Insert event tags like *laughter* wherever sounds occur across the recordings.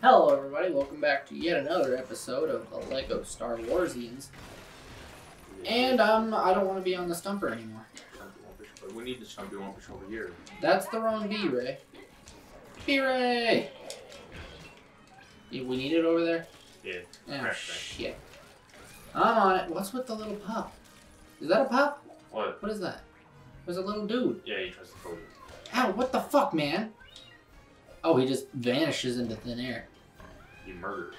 Hello, everybody. Welcome back to yet another episode of the Lego Star Warsians. And um, I don't want to be on the stumper anymore. But we need the Stumpy Wumpish over here. That's the wrong B Ray. B Ray. We need it over there. Yeah. Oh shit. I'm on it. What's with the little pup? Is that a pup? What? What is that? There's a little dude. Yeah, he tries to kill you. Ow! What the fuck, man? Oh, he just vanishes into thin air. He murdered.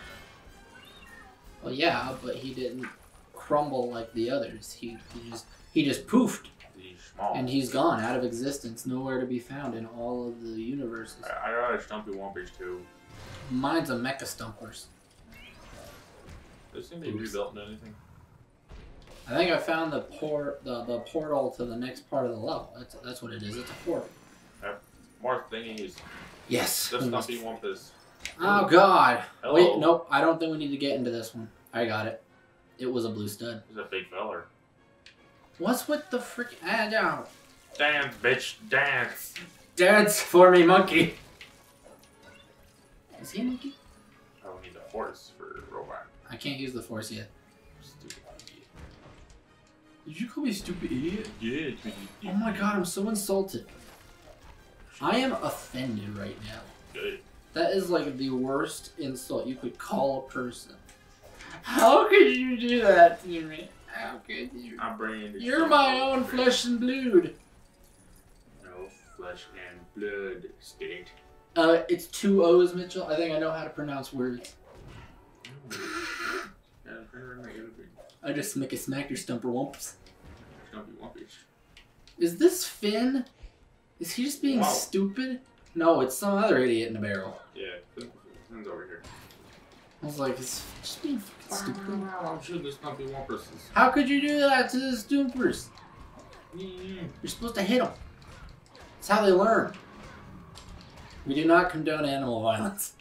Well, yeah, but he didn't crumble like the others. He, he just he just poofed, He's small. and he's gone out of existence, nowhere to be found in all of the universes. I, I got a Stumpy Wumpish too. Mine's a mecha stumpers. Does this thing be rebuilt into anything? I think I found the port the, the portal to the next part of the level. That's that's what it is. It's a portal. More thingies. Yes. The Stumpy Wumpus. Oh God. Hello. Wait, nope. I don't think we need to get into this one. I got it. It was a blue stud. He's a big feller. What's with the frick? Ah, no. Dance, bitch, dance. Dance for me, monkey. Is he a monkey? Oh, we need the horse for robot. I can't use the force yet. Stupid idiot. Did you call me stupid idiot? Yeah, Oh my god, I'm so insulted. I am offended right now. Good. That is like the worst insult you could call a person. How could you do that to me? How could you? I'm bringing the You're my own Wumpish. flesh and blood. No flesh and blood state. Uh, it's two O's, Mitchell. I think I know how to pronounce words. Yeah, her and I I just make a smack your stumper wumps. Stumpy Wumpish. Is this Finn? Is he just being Wow. stupid? No, it's some other idiot in a barrel. Yeah, Finn's over here. I was like, it's just being stupid. I'm shooting the Stumpy Wumpuses. How could you do that to the Stoopers? Mm. You're supposed to hit them. That's how they learn. We do not condone animal *laughs* violence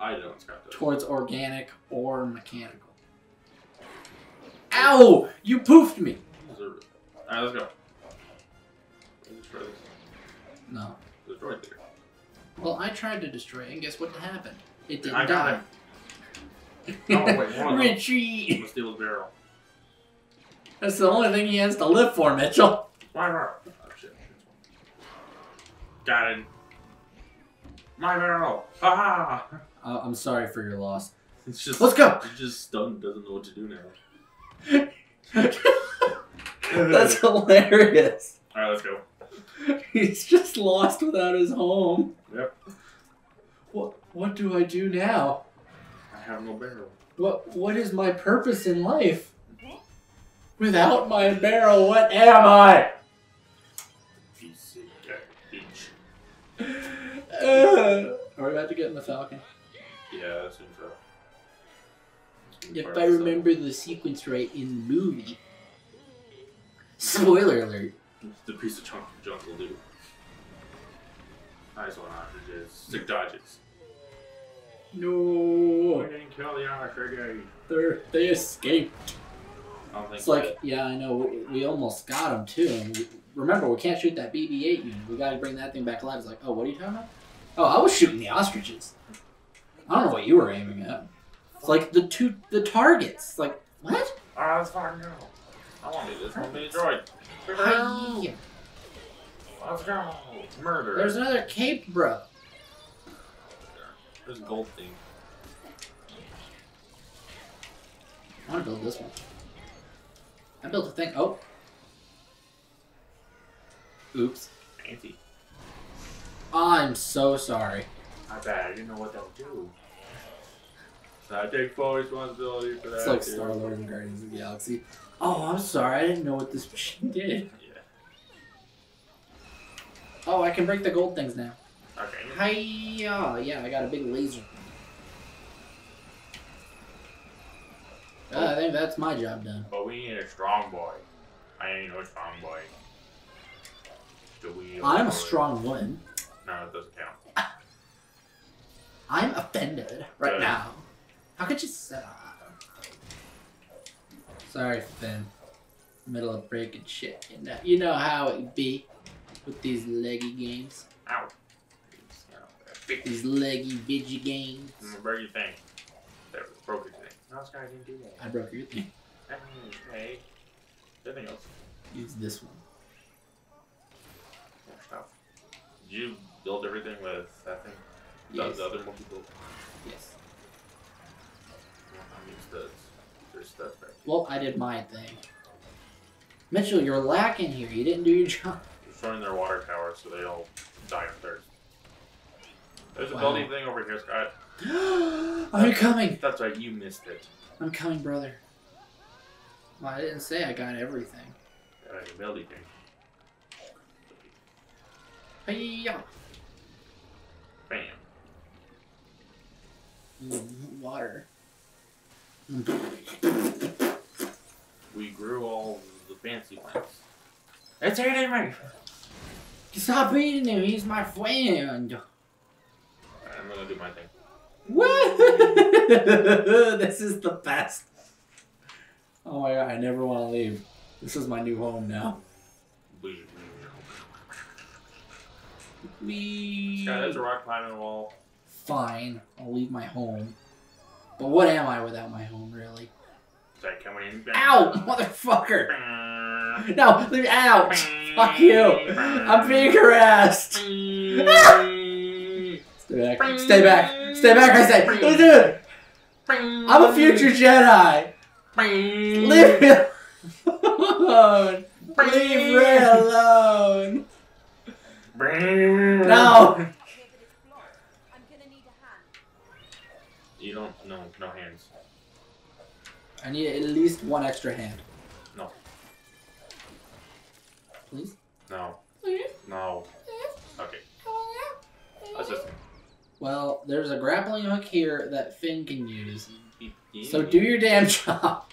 I don't, Scott. towards organic or mechanical. Ow! You poofed me! Alright, let's go. Let's try this. No. Right there. Well, I tried to destroy it, and guess what happened? It didn't I die. him. *laughs* No, wait, hold on. I'm gonna steal his barrel. That's the only thing he has to live for, Mitchell. My barrel. Oh, shit. Got him. My barrel. Ah! Uh, I'm sorry for your loss. It's just. Let's go! He's just stunned, doesn't know what to do now. *laughs* That's hilarious. Alright, let's go. He's just lost without his home. Yep. What what do I do now? I have no barrel. What what is my purpose in life? Without my barrel, what am I? Piece of bitch. Uh, *laughs* are we about to get in the Falcon? Yeah, that's seems so. If I remember the sequence right in the movie. Spoiler alert. The piece of chunk junk will do. Nice one, ostriches. Sick dodges. No, We didn't kill the ostrich. they're, they escaped. I don't think It's like, yeah, I know, we, we almost got him too. And we, remember, we can't shoot that BB-8 unit. We gotta bring that thing back alive. It's like, oh, what are you talking about? Oh, I was shooting the ostriches. I don't know what you were aiming at. It's like the two, the targets. Like, what? Ah, let's fucking go. I want to do this one mini droid. Let's go. Murder. There's another cape, bro. There's a gold thing. I want to build this one. I built a thing. Oh. Oops. Fancy. I'm so sorry. Not bad. I didn't know what that would do. So I take full responsibility for that. It's like. Star Lord and Guardians of the Galaxy. Oh, I'm sorry. I didn't know what this *laughs* machine did. Yeah. Oh, I can break the gold things now. Okay. Hiya! Yeah, I got a big laser. Uh, I think that's my job done. But we need a strong boy. I ain't no strong boy. Do we? I'm a strong woman. No, it doesn't count. *laughs* I'm offended right Good. now. How could you say that? Sorry, Finn. Middle of breaking shit. You know, you know how it be with these leggy games. Ow. Get out there. These leggy bitchy games. Mm, Remember your thing. That broke your thing. No, Sky didn't do that. I broke your thing. Hey. Anything else? Use this one. More stuff. Did you build everything with that thing? Yes. the other one you built? Yes. I mean studs. There's studs back here. Well, I did my thing. Mitchell, you're lacking here. You didn't do your job. Destroying their water tower so they all die of thirst. There's a Wow. building thing over here, Scott. *gasps* I'm coming. That's right, you missed it. I'm coming, brother. Well, I didn't say I got everything. Uh, your building thing. Hey-ya. Bam. Mm, Water. We grew all the fancy plants. Eating me! Stop eating him. He's my friend. I'm gonna do my thing. Woo! this is the best. Oh my god, I never want to leave. This is my new home now. We Scott, there's a rock climbing wall. fine. I'll leave my home. But what am I without my home, really? Is that coming in? Ow, motherfucker! *laughs* No, leave me out. Fuck you. I'm being harassed. Stay back. Stay back. Stay back. I say. Don't do it. I'm a future Jedi. Leave me alone. Leave Rey alone. *laughs* No. Okay, but it's blocked. I'm gonna need a hand. You don't. No, no hands. I need at least one extra hand. No. Please. No. No. Okay. That's just. Well, there's a grappling hook here that Finn can use. Mm-hmm. So do your damn *laughs* job.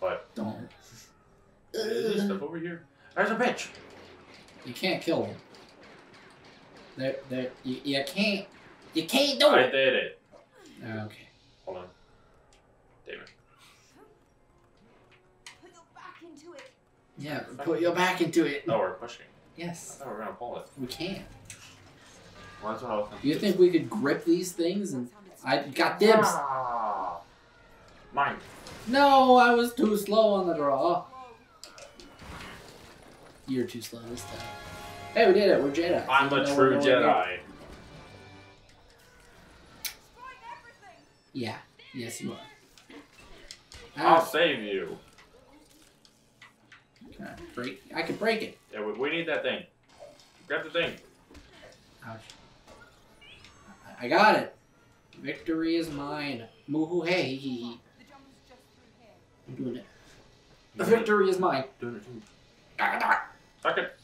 What? Don't. Is there stuff over here? There's a bitch. You can't kill them. There, there. You, you can't. You can't do it. I it. did it. Okay. Hold on. Damn it. Put your back into it. Yeah. Put your back into it. Oh, we're pushing. I Yes. thought we were gonna pull it. We can. Well, that's what You think we could grip these things and I got dibs? Ah, mine. No, I was too slow on the draw. You're too slow this time. Hey, we did it. We're Jedi. I'm Even a true we're Jedi. Yeah. Yes, you are. I'll Ah, save you. can I break? I could break it. Yeah, we, we need that thing. Grab the thing. Ouch. I got it. Victory is mine. Moo hey. I'm doing it. The victory is mine. Doing it too. Fuck it.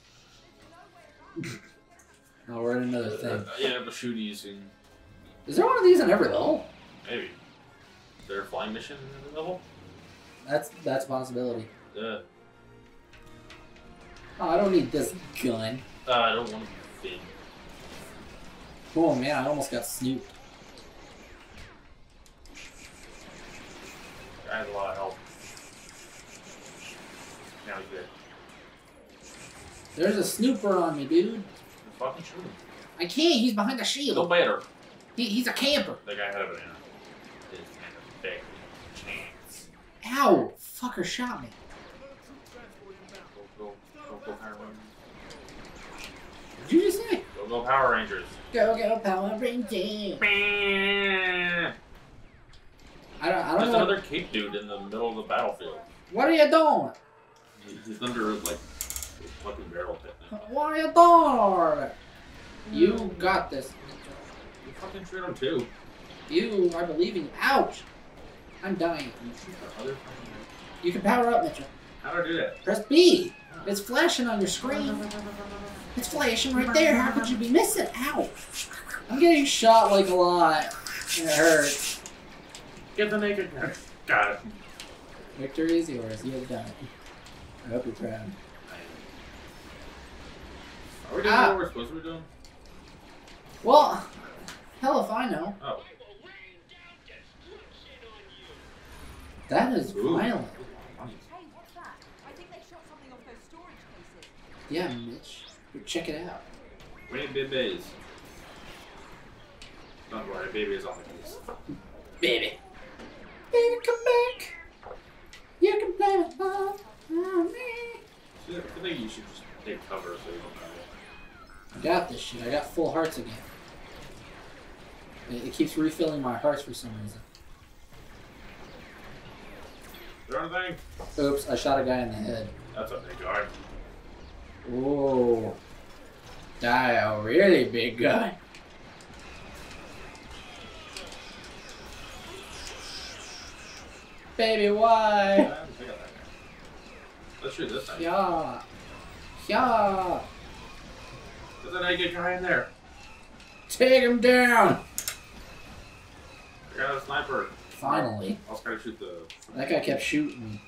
Oh, we're in another Uh, thing. yeah, the shooties and Is there one of these in every level? Maybe. Is there a flying mission in the level? That's that's a possibility. Yeah. Oh, I don't need this gun. uh, I don't want to be. Oh man, I almost got snooped. I had a lot of help. Now he's dead. There's a snooper on me, dude. Just fucking shoot him. I can't. He's behind the shield. No better. He, he's a camper. The guy had a banana. His kind of big chance. Ow! Fucker shot me. Go, go, go, go Power Rangers. What did you just say? Go, go Power Rangers. Go go Power Rangers. I don't. I don't Just know. another cape dude in the middle of the battlefield. What are you doing? He's under like fucking barrel pit now. What are you doing? You mm. got this. You fucking shoot him too. You, I believe in you. Ouch! I'm dying. You shoot the other fucking You can power up, Mitchell. How do I do that? Press B. It's flashing on your screen. It's flashing right there. How could you be missing? Ow! I'm getting shot like a lot. It hurts. Get the naked guy. Got it. Victory is yours. You have done it. I hope you're proud. Are we doing Ah. what we're supposed to be doing? Well, hell if I know. Oh. That is Ooh. violent. Hey, what's that? I think they shot something off those storage cases. Yeah, Mitch. Check it out. Need babies. Don't worry, baby is on the case. Baby. Baby, come back. You can play it all on me. I think you should just take cover so you don't die. I got this shit. I got full hearts again. It, it keeps refilling my hearts for some reason. There anything? Oops, I shot a guy in the head. That's a big guy. Whoa. Die a really big guy. Baby, why? I didn't think of that guy. Let's shoot this time. Yeah. Yeah. There's a naked guy in there. Take him down. I got a sniper. Finally. I was gonna shoot the. That guy kept shooting.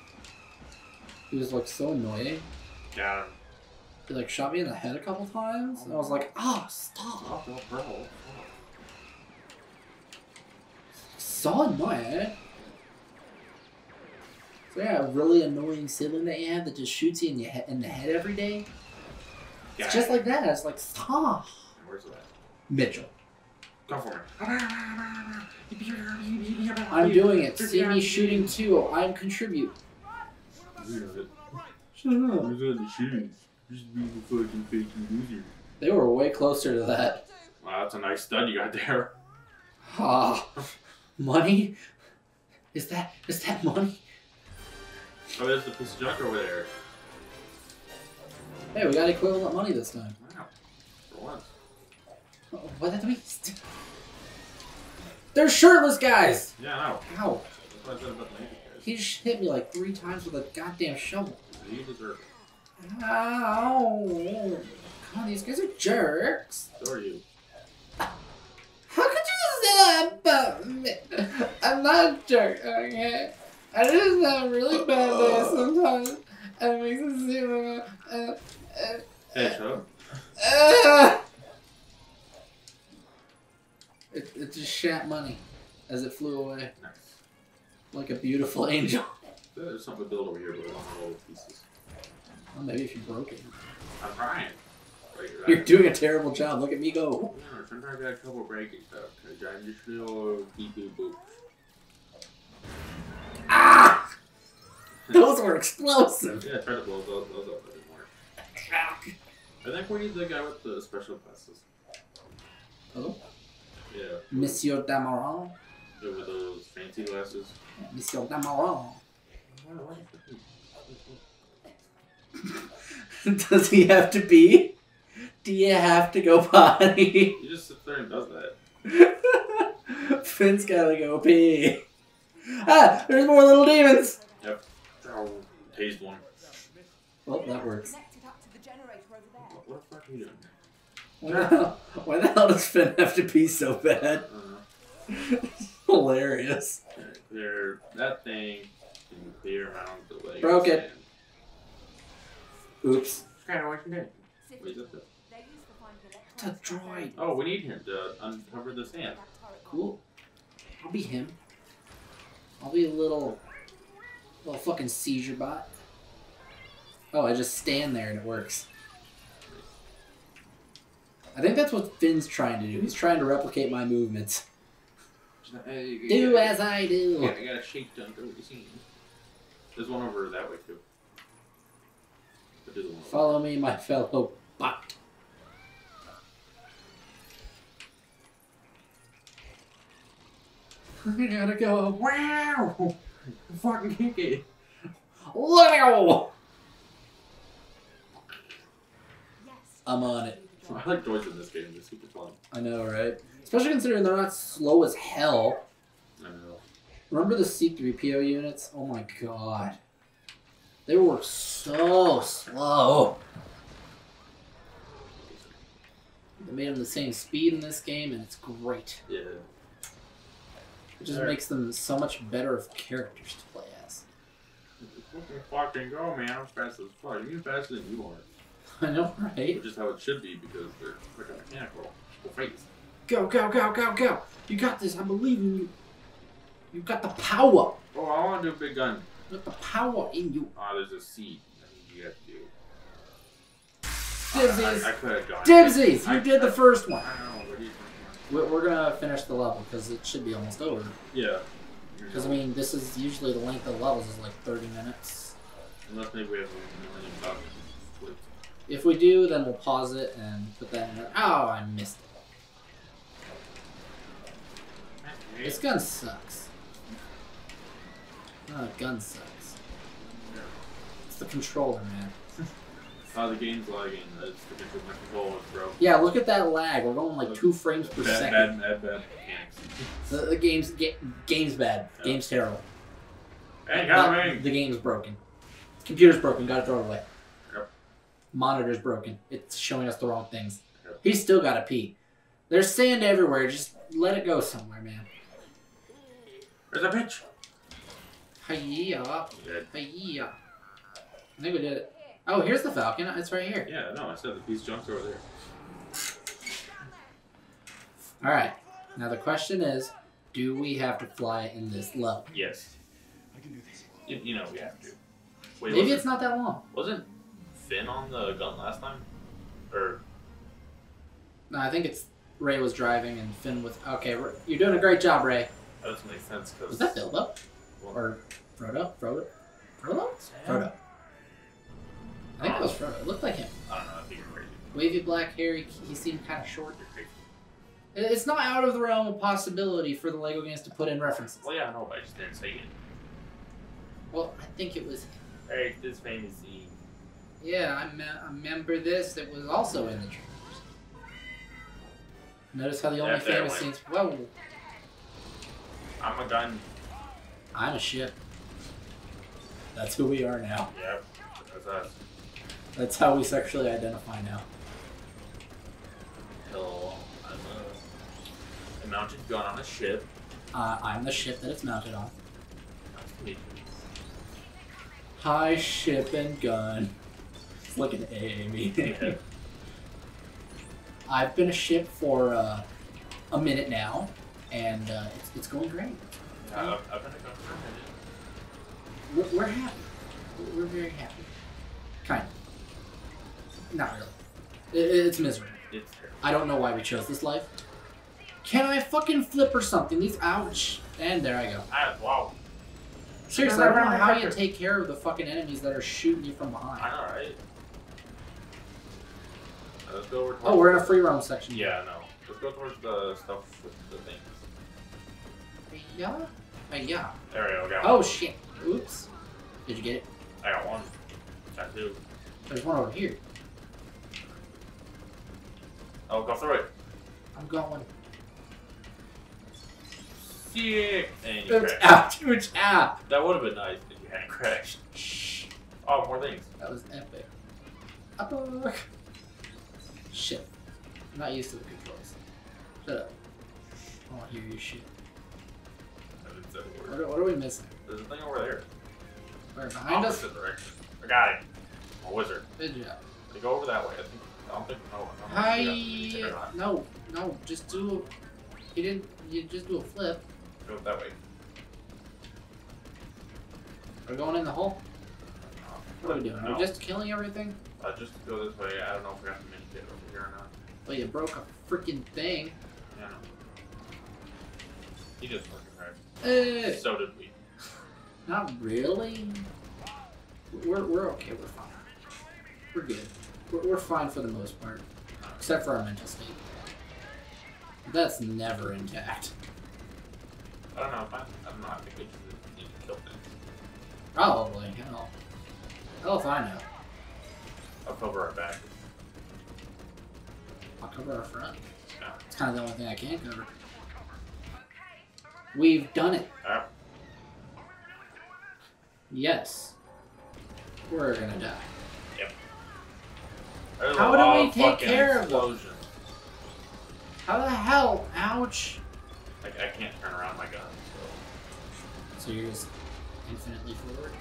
He was like so annoying. Him. He like shot me in the head a couple times. And I was like, ah, stop. Oh, bro. So annoying. So yeah, a really annoying sibling that you have that just shoots you in, your he- in the head every day. It's just like that. It's like, stop. Where's that? Mitchell. Go for it. I'm doing it. See me shooting too. I'm contribute. Shut up. Just be the fucking fake loser. They were way closer to that. Wow, that's a nice stud you got there. Ah, money? Is that is that money? Oh, there's the piece of junk over there. Hey, we got equivalent money this time. Wow. For once. Oh, what at least? They're shirtless guys. Yeah, I know. Ow! That's what I said about the naked guys. He just hit me like three times with a goddamn shovel. You deserve it. Ow! Come on, these guys are jerks. So are you. How could you say that about me? I'm not a jerk, okay? I just have really bad days *laughs* sometimes. And it makes it seem like, uh, uh, Hey, shut up. uh, it, it just shat money as it flew away Nice. like a beautiful angel. *laughs* There's something to build over here, but I don't have all the pieces. Well, maybe if you broke it. I'm trying. Wait, you're You're doing a terrible job. Look at me go. Yeah, sometimes I got trouble breaking stuff I'm just a little beep boop boop. Ah! *laughs* Those were explosive. Yeah, I tried to blow those, those up, but it didn't work. I think we need the guy with the special glasses. Oh, Yeah. Monsieur Dameron. Yeah, with those fancy glasses. Monsieur Dameron. *laughs* Does he have to be? Do you have to go potty? He just sits there and does that. *laughs* Finn's gotta go pee. Ah, there's more little demons. Yep. tased one. Well, that works. Connected up to the generator over there. What, what the fuck are you doing? Why the, hell, why the hell does Finn have to pee so bad? I. Hilarious. Yeah, Clear that thing can clear around the legs. Broke it. and- Oops. Just kind of what you did. City. Wait, is that the- They're used for finding It's a droid. Oh, we need him to uncover the sand. Cool. I'll be him. I'll be a little, little fucking seizure bot. Oh, I just stand there and it works. I think that's what Finn's trying to do. He's trying to replicate my movements. Do as I do. Yeah, I got a shake to uncover the sand. There's one over that way too. But there's one over Follow me, my fellow bot. *laughs* I gotta go. Wow! Fucking kick it. Let me go. Yes. I'm on it. I like droids in this game. They're super fun. I know, right? Especially considering they're not slow as hell. I know. Remember the C3PO units? Oh my god. They were so slow. They made them the same speed in this game, and it's great. Yeah. It just Alright. makes them so much better of characters to play as. Fucking go, man. I'm fast as fuck. You're faster than you are. *laughs* I know, right? Which is how it should be because they're freaking mechanical. Well, face. Go, go, go, go, go! You got this. I believe in you. You've got the power. Oh, I want to do a big gun. You got the power in you. Ah, there's a seed. I think you have to do. Dibsies. I, I could have gone. Dibsies! I- You did the first one. I don't know. What are you We're, we're gonna finish the level because it should be almost over. Yeah. Because I mean, this is usually the length of the levels is like 30 minutes. Unless maybe we have a million bucks. If we do, then we'll pause it and put that in. there. Oh, I missed it. This gun sucks. Oh, gun sucks. It's the controller, man. *laughs* Oh, the game's lagging. That's the. My controller broke. Yeah, look at that lag. We're going like two frames per Bad, second. bad, bad, bad mechanics. The, the game's ga- game's bad. Yeah. Game's terrible. Hey, Not- coming! the game's broken. Computer's broken. Gotta throw it away. Yep. Monitor's broken. It's showing us the wrong things. He's still gotta pee. There's sand everywhere. Just let it go somewhere, man. Where's that bitch? Hiya. Dead. Hiya. I think we did it. Oh, here's the Falcon. It's right here. Yeah, no, I said the piece junk's over there. All right. Now the question is, do we have to fly in this level? Yes. I can do this. You, you know we have to. Wait, Maybe wasn't, it's not that long. wasn't Finn on the gun last time? Or No, I think it's Rey was driving and Finn was. Okay, you're doing a great job, Rey. that doesn't make sense because Was that Bilbo or Frodo? Frodo? Frodo? Frodo. I think it was Frodo. It looked like him. I don't know. I think you're crazy. Wavy black hair. He, he seemed kind of short. You're crazy. It's not out of the realm of possibility for the Lego games to put in references. Well, yeah, I know, but I just didn't say it. Well, I think it was. Hey, this famous scene. Yeah, I, me- I remember this. It was also in the trailers. Notice how the only Yeah, famous scenes. Whoa, I'm a gun. I'm a ship. That's who we are now. Yep, that's us. That's how we sexually identify now. Hello, I'm a, a mounted gun on a ship. Uh, I'm the ship that it's mounted on. Nice to meet you. Hi, ship and gun. It's like an AA meeting. Yeah. *laughs* I've been a ship for uh, a minute now, and uh, it's, it's going great. Uh, I've, I've been a gun for a minute. We're, we're happy. We're very happy. Kind of. Not really. It, it's miserable. It's terrible. I don't know why we chose this life. Can I fucking flip or something? These ouch. And there I go. Ah, wow. Seriously, I don't know how you take care of the fucking enemies that are shooting you from behind. I behind. know, right? Uh, go Oh, we're in a free roam section. Yeah, no. Let's go towards the stuff with the things. Yeah? Uh, yeah. There we go. Got Oh one. shit. Oops. Did you get it? I got one. Got two. There's one over here. Oh, go through it. I'm going. Sick. And you Oops. crashed. Ouch. Ouch. Ah. That would have been nice if you hadn't crashed. Shh. Oh, more things. That was epic. Upper. Shit. I'm not used to the controls. Shut up. I want to hear your shit. I didn't say a What are, what are we missing? There's a thing over there. Where behind us? Opposite direction. I got it. A wizard. Good job. They go over that way. I think. I don't think. No. I don't Hi. we got- or not. No, no. Just do. You didn't. You just do a flip. Go that way. We're going in the hole. What are we doing? Are we just killing everything? Uh, just go this way. I don't know if we got the mini kit over here or not. Well, you broke a freaking thing. Yeah. He just fucking crashed. Eh, So did we. not really. We're, we're okay. We're fine. We're good. We're, we're fine for the most part, except for our mental state. That's never intact. I don't know. If I, I don't know. I think we need to kill things. Probably. Hell. Hell if I know. I'll cover our back. I'll cover our front. Yeah. It's kind of the only thing I can cover. We've done it. Yes. We're gonna die. There's How do we take care of them? explosions. How the hell? Ouch. Like I can't turn around my gun. So. So you're just infinitely forward?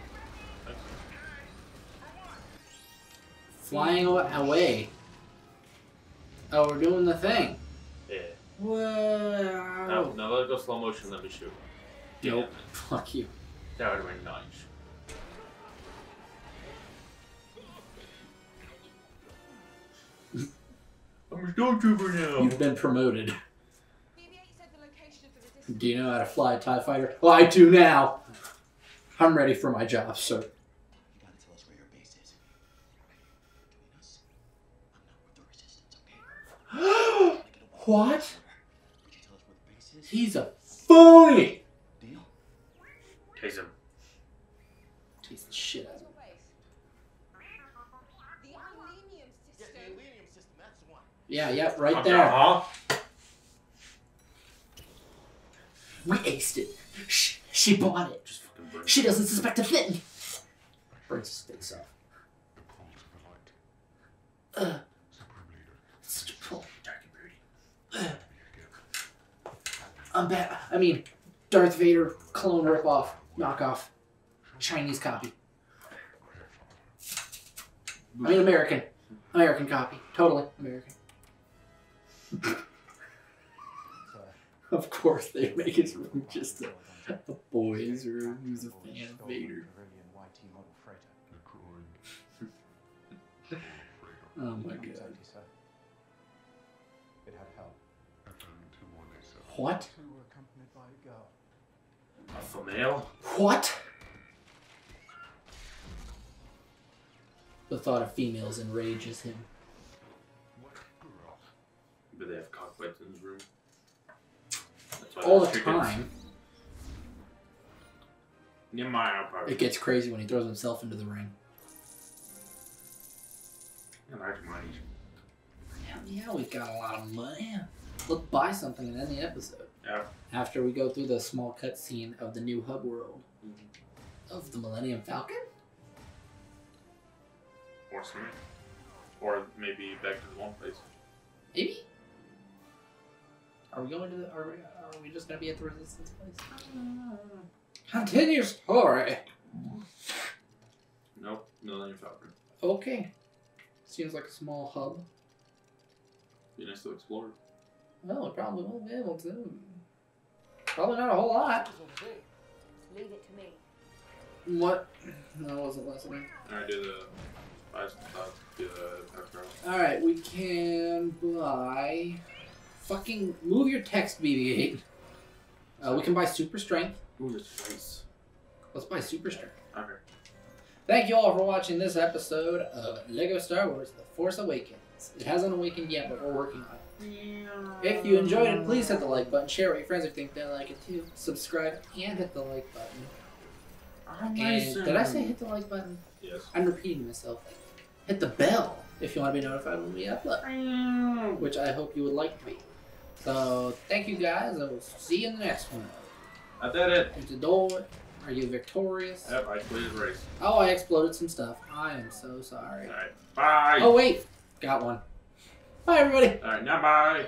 Flying away. Oh, we're doing the thing. Yeah. Whoa. No, no, let it go slow motion. Let me shoot. Nope. Yeah, *laughs* Fuck you. That would have been nice. *laughs* I'm a stormtrooper now. You've been promoted. BB-8 said the location of the resistance. Do you know how to fly a TIE fighter? Well, I do now. I'm ready for my job, sir. You gotta tell us where your base is. Between us, I'm not with the resistance, okay? Gotta get away. what? Would you tell us where the base is? He's a phony! Deal? Tase him. He's the shit out of Your base. The Ileenium Yeah, system. the Ileenium system, that's the one. Yeah, yeah, right Calm there. down, huh? We aced it. She, she bought it. Just fucking burn. She doesn't suspect a thing. Brings his face up. I'm bad. I mean, Darth Vader clone ripoff, knockoff, Chinese copy. I mean, American. American copy. Totally American. *laughs* Of course, they make his room just a, a boy's room who's a fan of Vader. Oh my god. It had help. What? Two were accompanied by a girl. Alpha male. What? The thought of females enrages him. But they have cockfights in his room. All the chickens. time. Near my outpost. It gets crazy when he throws himself into the ring. I like money. Hell yeah, we got a lot of money. Let's buy something and end the episode. Yeah. After we go through the small cutscene of the new hub world Mm-hmm. of the Millennium Falcon. Or something. Or maybe back to the one place. Maybe. Are we going to? The, are we? Are we just gonna be at the Resistance place? Continue story. Nope. Millennium Falcon. Okay. Seems like a small hub. Be nice to explore. Well, we probably won't be able to. Probably not a whole lot. Leave it to me. What? No, I wasn't listening. Alright, do the five thoughts. Do the. Alright, we can buy. Fucking move your text, BB 8. Uh, we can buy super strength. Ooh, that's nice. Let's buy super strength. Okay. Thank you all for watching this episode of Lego Star Wars The Force Awakens. It hasn't awakened yet, but we're working on it. If you enjoyed it, please hit the like button, share it with your friends if you think they like it too. Subscribe and hit the like button. And did I say hit the like button? Yes. I'm repeating myself. Hit the bell if you want to be notified when we upload, which I hope you would like to be. So, thank you guys, and we'll see you in the next one. I did it. it. Is the door? Are you victorious? Yep, I completed the race. Oh, I exploded some stuff. I am so sorry. Alright. Bye. Oh, wait. Got one. Bye, everybody. Alright, now bye.